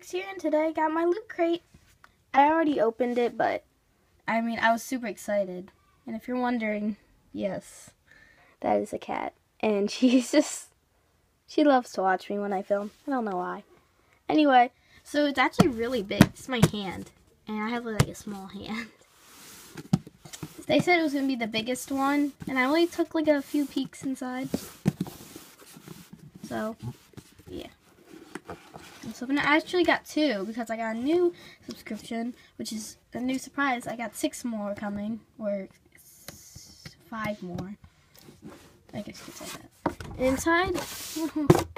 Bricks here, and today I got my loot crate. I already opened it, but I mean, I was super excited. And if you're wondering, yes, that is a cat. And she's just, she loves to watch me when I film. I don't know why. Anyway, so it's actually really big. It's my hand. And I have like a small hand. They said it was going to be the biggest one. And I only took like a few peeks inside. So. So I actually got two because I got a new subscription, which is a new surprise. I got six more coming, or five more. I guess you could say that. inside,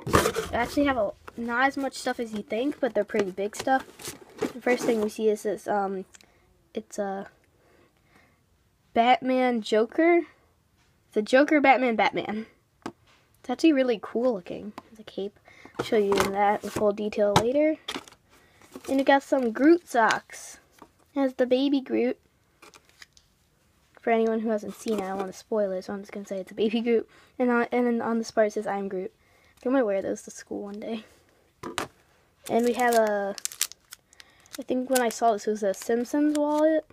I actually have a, not as much stuff as you think, but they're pretty big stuff. The first thing we see is this, um, it's a Batman Joker. The Joker Batman Batman. It's actually really cool looking. The cape. Show you that in full detail later. And we got some Groot socks. It has the baby Groot. For anyone who hasn't seen it, I don't want to spoil it, so I'm just going to say it's a baby Groot. And on, and then on the spot it says, I'm Groot. I might wear those to school one day. And we have a, I think when I saw this, it was a Simpsons wallet.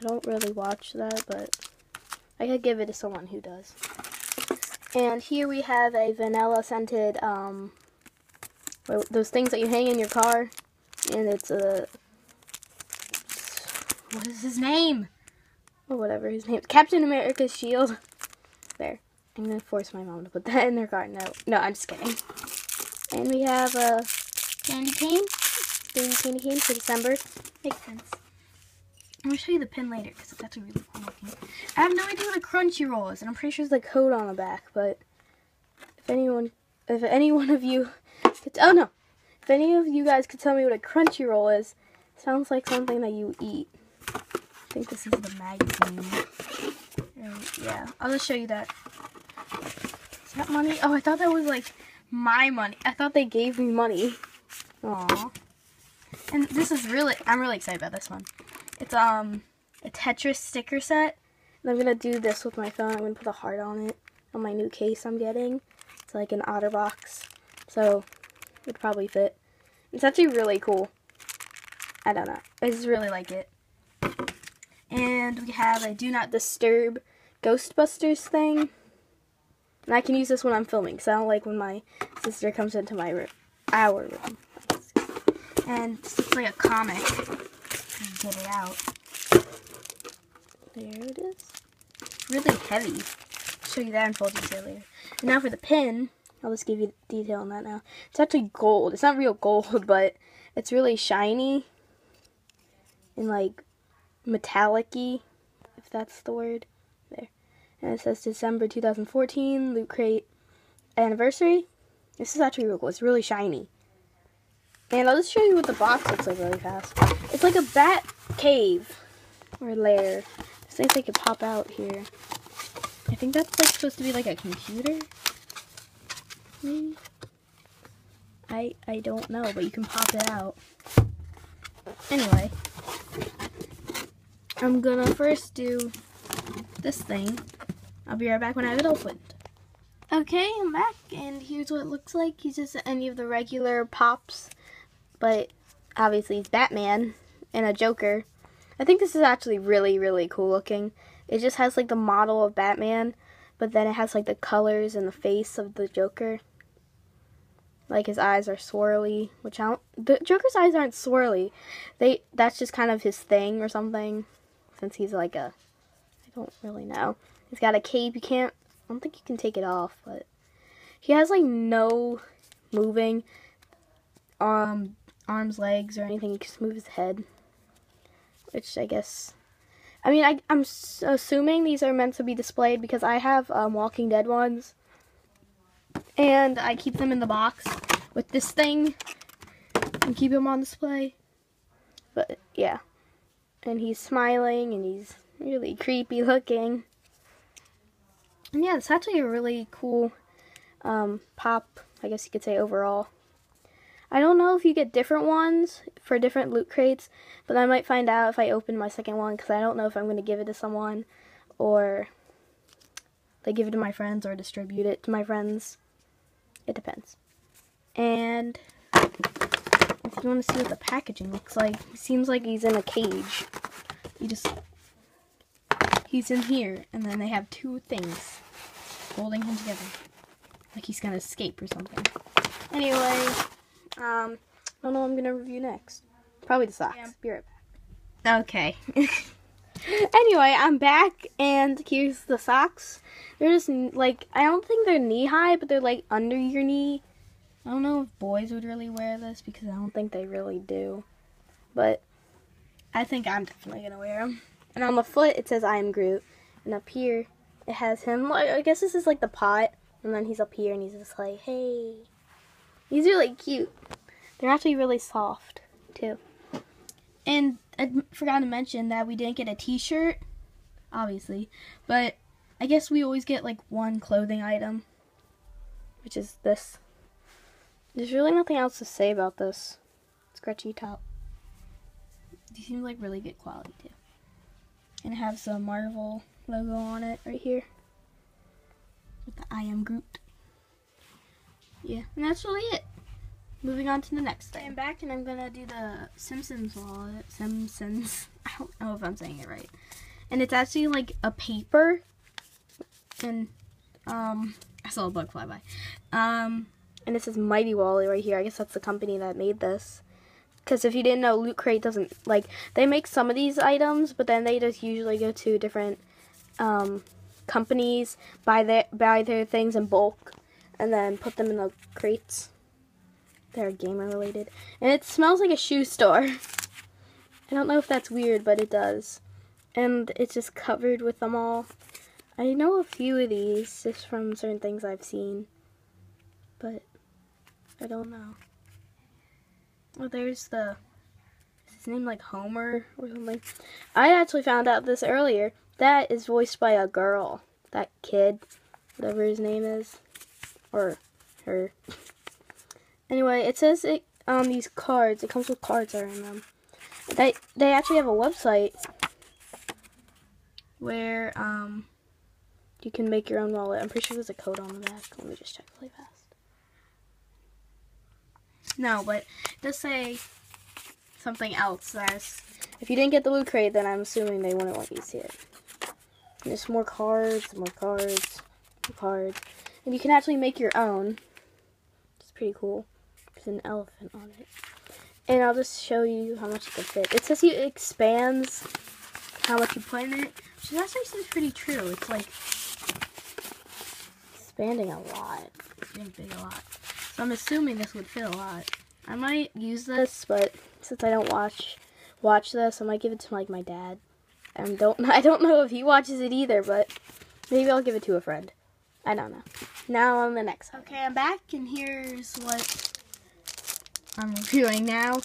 I don't really watch that, but I could give it to someone who does. And here we have a vanilla scented, um, those things that you hang in your car. And it's a, what is his name? Or whatever his name Captain America's shield. There. I'm going to force my mom to put that in their car. No, no, I'm just kidding. And we have a candy cane. Baby candy cane for December. Makes sense. I'm gonna show you the pin later because that's a really cool looking. I have no idea what a Crunchyroll is, and I'm pretty sure there's a code on the back. But if anyone, if any one of you, could, oh no, if any of you guys could tell me what a Crunchyroll is, sounds like something that you eat. I think this is the magazine. yeah, I'll just show you that. Is that money? Oh, I thought that was like my money. I thought they gave me money. Aww. And this is really, I'm really excited about this one. It's um a Tetris sticker set. And I'm going to do this with my phone. I'm going to put a heart on it on my new case I'm getting. It's like an OtterBox. So it would probably fit. It's actually really cool. I don't know. I just really like it. And we have a Do Not Disturb Ghostbusters thing. And I can use this when I'm filming because I don't like when my sister comes into my room. Our room. And it's like a comic get it out. There it is. Really heavy. I'll show you that in full detail later. And now for the pin, I'll just give you detail on that now. It's actually gold. It's not real gold, but it's really shiny and like metallic-y, if that's the word. There. And it says December 2014, Loot Crate anniversary. This is actually real cool. It's really shiny. And I'll just show you what the box looks like really fast. It's like a bat cave or lair. This things they could pop out here. I think that's like supposed to be like a computer. Maybe. I I don't know, but you can pop it out. Anyway, I'm gonna first do this thing. I'll be right back when I have it opened. Okay, I'm back, and here's what it looks like. He's just any of the regular pops but obviously he's Batman and a Joker. I think this is actually really, really cool looking. It just has like the model of Batman, but then it has like the colors and the face of the Joker. Like his eyes are swirly, which I don't, the Joker's eyes aren't swirly. They that's just kind of his thing or something. Since he's like a, I don't really know. He's got a cape. You can't. I don't think you can take it off, but he has like no moving. Um, arms, legs, or anything. You just move his head. Which I guess... I mean, I, I'm assuming these are meant to be displayed because I have um, Walking Dead ones. And I keep them in the box with this thing. And keep them on display. But, yeah. And he's smiling and he's really creepy looking. And yeah, it's actually a really cool um, pop, I guess you could say, overall. I don't know if you get different ones for different loot crates, but I might find out if I open my second one because I don't know if I'm going to give it to someone or they give it to my friends or distribute it to my friends. It depends. And if you want to see what the packaging looks like, it seems like he's in a cage. He just, he's in here, and then they have two things holding him together. Like he's gonna escape or something. Anyway, um, I don't know what I'm gonna review next. Probably the socks. Yeah, be right back. Okay. anyway, I'm back, and here's the socks. They're just, like, I don't think they're knee-high, but they're, like, under your knee. I don't know if boys would really wear this, because I don't think they really do. But I think I'm definitely to wear them. And on the foot, it says I am Groot. And up here, it has him. I guess this is, like, the pot. And then he's up here, and he's just like, hey. He's really cute. They're actually really soft, too. And I forgot to mention that we didn't get a t-shirt, obviously, but I guess we always get like one clothing item, which is this. There's really nothing else to say about this. Scratchy top. These seem like really good quality too. And it has the Marvel logo on it right here. With the I am Groot. Yeah, and that's really it moving on to the next thing. I'm back and I'm gonna do the Simpsons wallet. Simpsons. I don't know if I'm saying it right. And it's actually like a paper. And um I saw a bug fly by. Um and it says Mighty Wallet right here. I guess that's the company that made this. Because if you didn't know, Loot Crate doesn't like they make some of these items, but then they just usually go to different um, companies, buy their buy their things in bulk, and then put them in the crates. They're gamer related. And it smells like a shoe store. I don't know if that's weird, but it does. And it's just covered with them all. I know a few of these just from certain things I've seen. But I don't know. Oh, there's the is his name like Homer or something? I actually found out this earlier. That is voiced by a girl. That kid, whatever his name is. Or her. Anyway, it says it on um, these cards. It comes with cards that are in them. They they actually have a website where um you can make your own wallet. I'm pretty sure there's a code on the back. Let me just check really fast. No, but it does say something else. There's if you didn't get the loot crate, then I'm assuming they wouldn't let you see it. There's more cards, more cards, more cards, and you can actually make your own. It's pretty cool There's an elephant on it. And I'll just show you how much it can fit. It says it expands how much you put in it, which actually seems pretty true. It's like expanding a lot. Big, big a lot. So I'm assuming this would fit a lot. I might use this, but since I don't watch watch this, I might give it to like my dad. And don't I don't know if he watches it either, but maybe I'll give it to a friend. I don't know. Now on the next. Okay, I'm back, and here's what I'm reviewing now.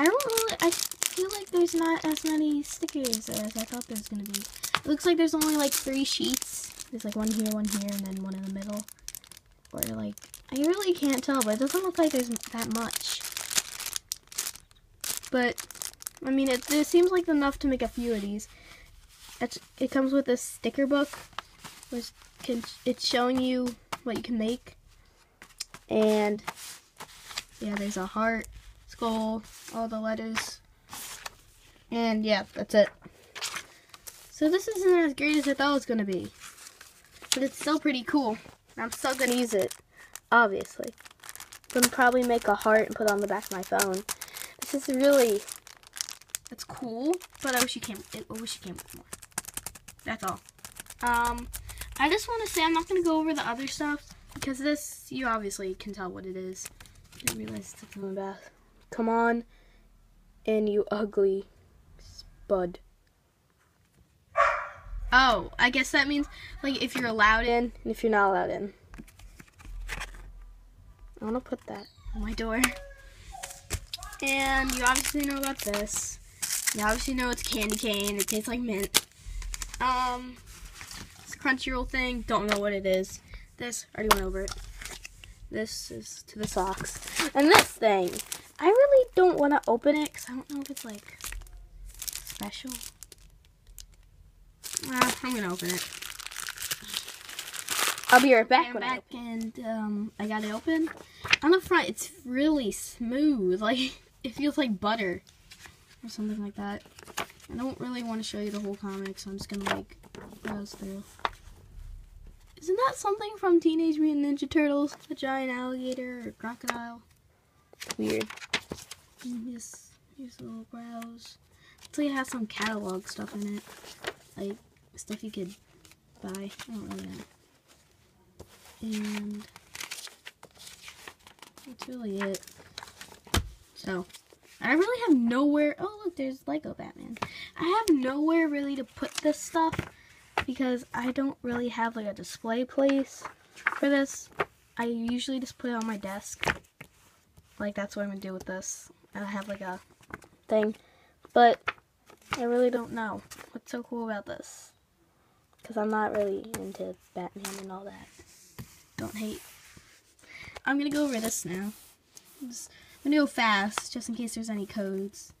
I don't really, I feel like there's not as many stickers as I thought there was going to be. It looks like there's only like three sheets. There's like one here, one here, and then one in the middle. Or like, I really can't tell, but it doesn't look like there's that much. But, I mean, it, it seems like enough to make a few of these. It's, it comes with a sticker book, which can, it's showing you what you can make. And yeah, there's a heart, skull, all the letters. And yeah, that's it. So this isn't as great as I thought it was going to be. But it's still pretty cool. I'm still going to use it, obviously. I'm gonna probably make a heart and put on the back of my phone. This is really, it's cool, but I wish you came, I wish you came with more. That's all. Um, I just want to say I'm not going to go over the other stuff because this, you obviously can tell what it is. Didn't realize it's in the bath. Come on and you ugly spud. Oh, I guess that means like if you're allowed in and if you're not allowed in. I want to put that on my door. And you obviously know about this. You obviously know it's candy cane. It tastes like mint. Um, it's a Crunchyroll thing. Don't know what it is. This, already went over it. This is to the socks. And this thing, I really don't want to open it because I don't know if it's like special. Well, I'm going to open it. I'll be right back when back and um, I got it open. On the front, it's really smooth. Like, it feels like butter or something like that. I don't really want to show you the whole comic, so I'm just gonna like browse through. Isn't that something from Teenage Mutant Ninja Turtles? A giant alligator or crocodile? Weird. Mm, here's, here's a little. Looks like it has some catalog stuff in it. Like, stuff you could buy. I don't really know. And that's really it. So, I really have nowhere. Oh, look, there's Lego Batman. I have nowhere really to put this stuff because I don't really have like a display place for this. I usually just put it on my desk. Like, that's what I'm gonna do with this. I don't have like a thing. But I really don't know what's so cool about this. Because I'm not really into Batman and all that. Don't hate. I'm gonna go over this now. Just I'm gonna go fast, just in case there's any codes.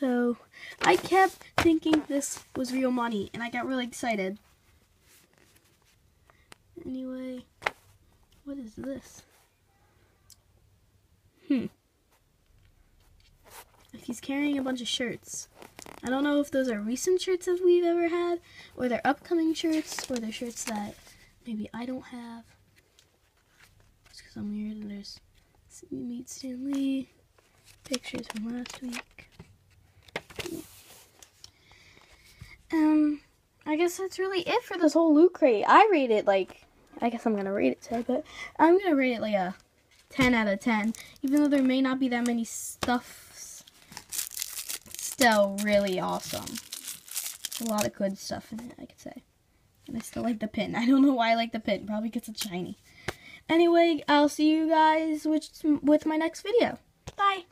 So, I kept thinking this was real money, and I got really excited. Anyway, what is this? Hmm. He's carrying a bunch of shirts. I don't know if those are recent shirts that we've ever had, or they're upcoming shirts, or they're shirts that maybe I don't have. Just because I'm weird and there's meet Stan Lee. Pictures from last week. Um, I guess that's really it for this whole loot crate. I rate it like, I guess I'm gonna rate it today, but I'm gonna rate it like a 10 out of 10. Even though there may not be that many stuffs, still really awesome. a lot of good stuff in it, I could say. And I still like the pin. I don't know why I like the pin. Probably because it's shiny. Anyway, I'll see you guys with, with my next video. Bye.